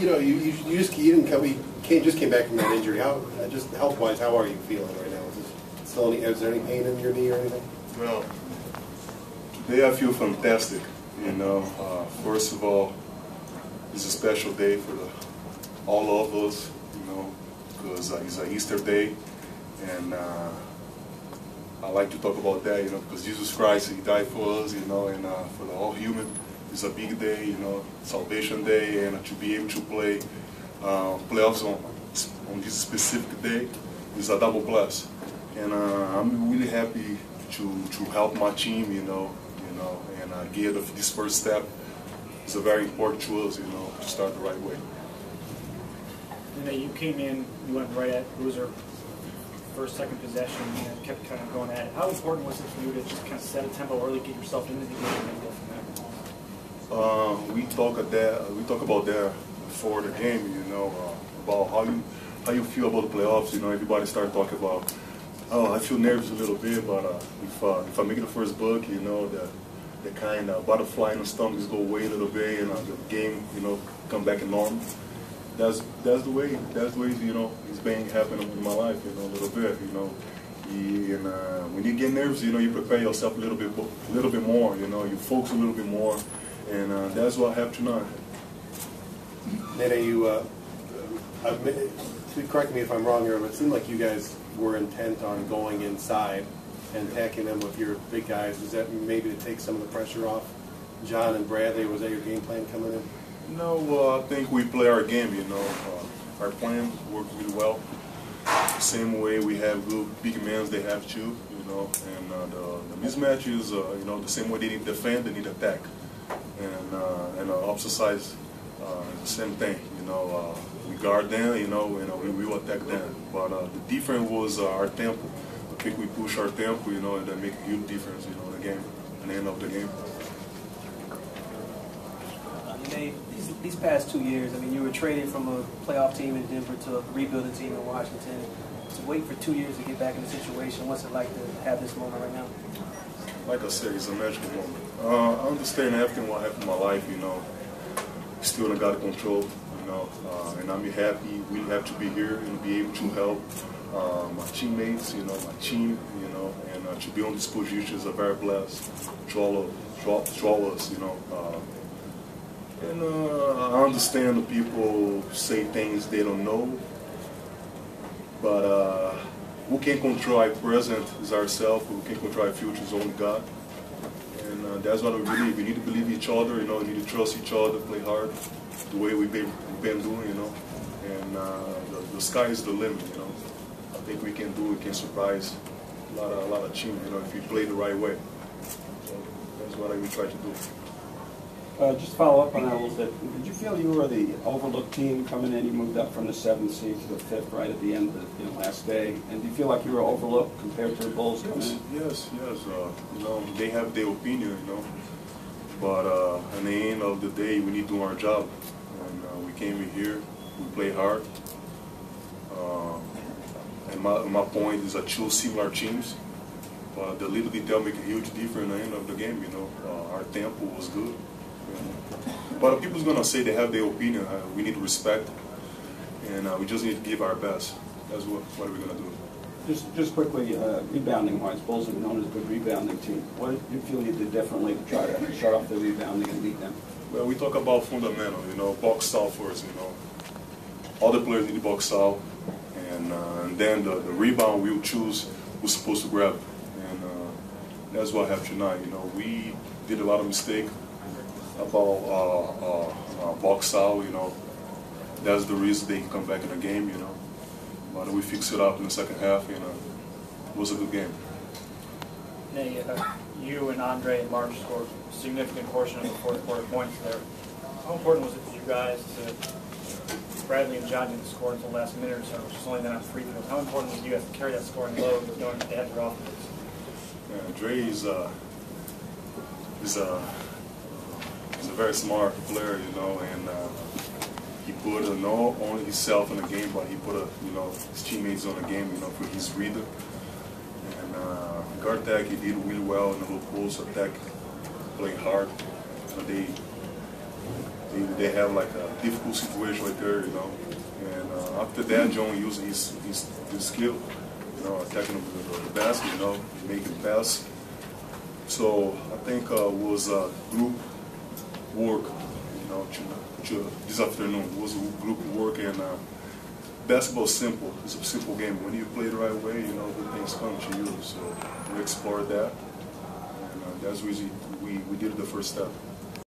you know, you, you, you just you didn't come, you came, just came back from that injury. How just health wise, how are you feeling right now? Is, this still any, is there any pain in your knee or anything? Well, today I feel fantastic. You know, uh, first of all, it's a special day for the, all of us. You know, because uh, it's an Easter day, and uh, I like to talk about that. You know, because Jesus Christ He died for us. You know, and uh, for the all human, it's a big day. You know, Salvation Day, and to be able to play uh, playoffs on on this specific day is a double plus. And uh, I'm really happy to to help my team. You know, you know, and uh, get this first step It's a very important to us. You know, to start the right way. You know, you came in, you went right at Boozer, first, second possession, and kept kind of going at it. How important was it for you to just kind of set a tempo early, get yourself into the game, and go from there? Uh, we talk at that. We talk about that before the game. You know, uh, about how you how you feel about the playoffs. You know, everybody started talking about. Oh, I feel nervous a little bit, but uh, if uh, if I make the first book, you know, the the kind of butterfly in the stomach go away a little bit, and uh, the game, you know, come back in normal. That's that's the way. That's the way you know it's been happening in my life. You know, a little bit. You know, and uh, when you get nervous, you know, you prepare yourself a little bit, a little bit more. You know, you focus a little bit more, and uh, that's what happened tonight. Nene, you, uh, uh, correct me if I'm wrong here, but it seemed like you guys were intent on going inside and attacking them with your big guys. Was that maybe to take some of the pressure off John and Bradley? Was that your game plan coming in? No, uh, I think we play our game. You know, uh, our plan worked really well. Same way we have good big men, they have too. You know, and uh, the, the mismatch is uh, you know the same way they need to defend, they need to attack, and uh, and uh, sides uh, the same thing. You know, uh, we guard them. You know, you know we, we attack them. But uh, the difference was uh, our tempo. I think we push our tempo. You know, and that make a huge difference. You know, in the game, at the end of the game. Uh, Nate, these, these past two years, I mean, you were traded from a playoff team in Denver to a rebuilding team in Washington. To wait for two years to get back in the situation, what's it like to have this moment right now? Like I said, it's a magical moment. Uh, I understand everything what happened in my life, you know. Still in God control, you know, uh, and I'm happy, we have to be here and be able to help uh, my teammates, you know, my team, you know, and uh, to be on this position is a very blessed to all of, to all us, you know. Uh, and uh, I understand the people say things they don't know, but who can control our present is ourselves. Who can control our future is only God. And uh, that's what we believe. We need to believe each other. You know, we need to trust each other, play hard, the way we've been, we've been doing. You know, and uh, the, the sky is the limit. You know, I think we can do. We can surprise a lot of a lot of teams. You know, if we play the right way. So that's what we try to do. Uh, just follow up on that a little bit. Did you feel you were the overlooked team coming in? You moved up from the seventh seed to the fifth right at the end of the you know, last day. And do you feel like you were overlooked compared to the Bulls Yes, yes, yes. Uh, you know, they have their opinion, you know. But uh, at the end of the day, we need to do our job. And uh, we came in here, we play hard. Uh, and my, my point is I choose similar teams. But the little detail make a huge difference at the end of the game, you know. Uh, our tempo was good. But people's gonna say they have their opinion. Uh, we need respect, and uh, we just need to give our best. That's what what are we gonna do. Just, just quickly, uh, rebounding-wise, Bulls are known as a good rebounding team. What do you feel you did differently to try to shut off the rebounding and beat them? Well, we talk about fundamental, you know, box out first, you know. All the players need to box out, and, uh, and then the, the rebound we'll choose who's supposed to grab. And uh, that's what happened tonight, you know. We did a lot of mistake about uh, uh, uh, box out, you know. That's the reason they can come back in the game, you know. But we fixed it up in the second half, you know. it was a good game. Nate, uh, you and Andre and Mark scored a significant portion of the fourth quarter points there. How important was it for you guys to Bradley and John didn't score until the last minute or so, which is only then on free throws? How important was it you guys to carry that scoring load knowing that they had their offense? Yeah, Dre is uh, is a he's a very smart player, you know, and uh, he put uh, not only himself in the game, but he put a, you know his teammates on the game, you know, for his reader. And uh, Gortat, he did really well in the low post attack, playing hard. So they they, they have like a difficult situation right there, you know. And uh, after that, John used his, his, his skill, you know, attacking the, the, basket, you know, making pass. So I think uh, was uh, group work, you know, to, to this afternoon was a group work and uh, basketball is simple. It's a simple game. When you play the right way, you know, good things come to you. So we explored that, and uh, that's really we, we did the first step.